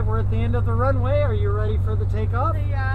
right, we're at the end of the runway. Are you ready for the takeoff? Uh,